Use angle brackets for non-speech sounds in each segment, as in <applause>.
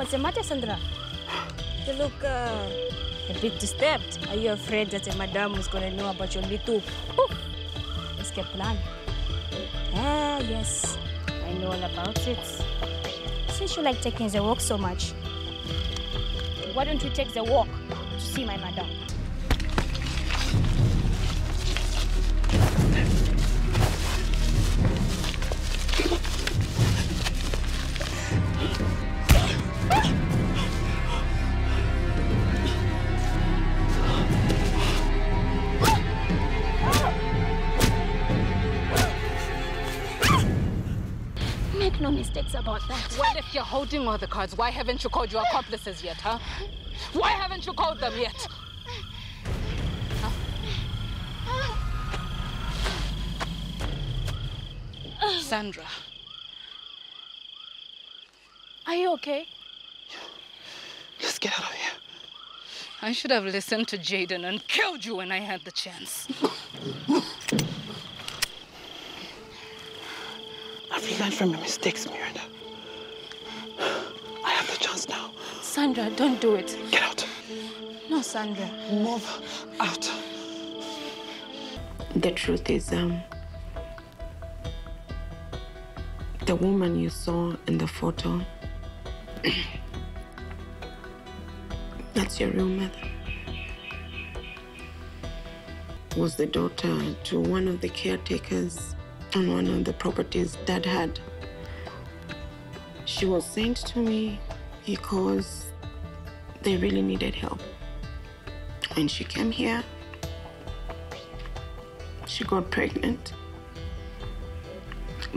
What's the matter, Sandra? You look uh, a bit disturbed. Are you afraid that a madam is going to know about your little escape plan? Ah, yes. I know all about it. Since you like taking the walk so much, why don't you take the walk to see my madam? Make no mistakes about that. Well, if you're holding all the cards, why haven't you called your accomplices yet, huh? Why haven't you called them yet? Huh? Sandra. Are you okay? Let's get out of here. I should have listened to Jaden and killed you when I had the chance. I've learned from your mistakes, Miranda. I have the chance now. Sandra, don't do it. Get out. No, Sandra. Move out. The truth is, um, the woman you saw in the photo, <clears throat> that's your real mother. Was the daughter to one of the caretakers on one of the properties dad had. She was sent to me because they really needed help. When she came here, she got pregnant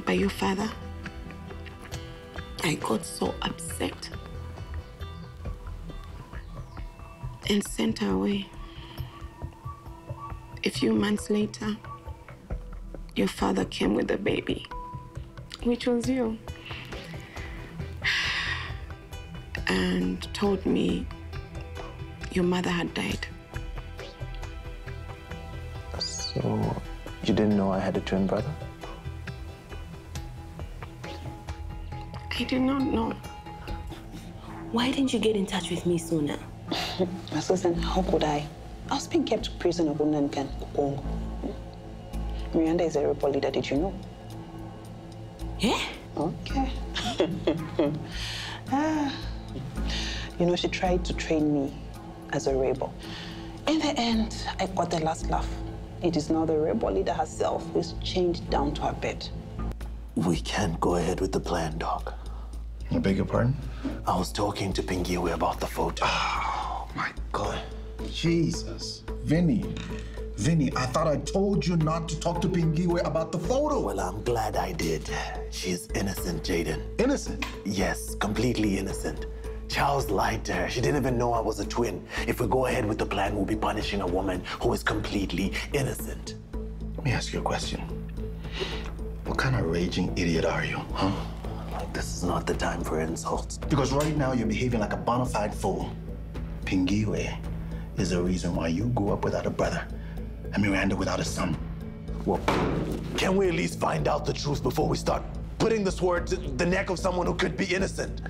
by your father. I got so upset and sent her away. A few months later, your father came with the baby, which was you, <sighs> and told me your mother had died. So, you didn't know I had a twin brother? I did not know. Why didn't you get in touch with me sooner? <laughs> Susan, how could I? I was being kept prisoner of Unankan Kongo. Miranda is a rebel leader, did you know? Yeah? Okay. <laughs> ah. You know, she tried to train me as a rebel. In the end, I got the last laugh. It is now the rebel leader herself who is chained down to her bed. We can't go ahead with the plan, Doc. I beg your pardon? I was talking to Phingiwe about the photo. Oh, my God. Jesus. Vinny. Vinny, I thought I told you not to talk to Phingiwe about the photo. Well, I'm glad I did. She's innocent, Jaden. Innocent? Yes, completely innocent. Charles lied to her. She didn't even know I was a twin. If we go ahead with the plan, we'll be punishing a woman who is completely innocent. Let me ask you a question. What kind of raging idiot are you, huh? Like, this is not the time for insults. Because right now you're behaving like a bona fide fool. Phingiwe is the reason why you grew up without a brother and Miranda without a son. Well, can we at least find out the truth before we start putting the sword to the neck of someone who could be innocent?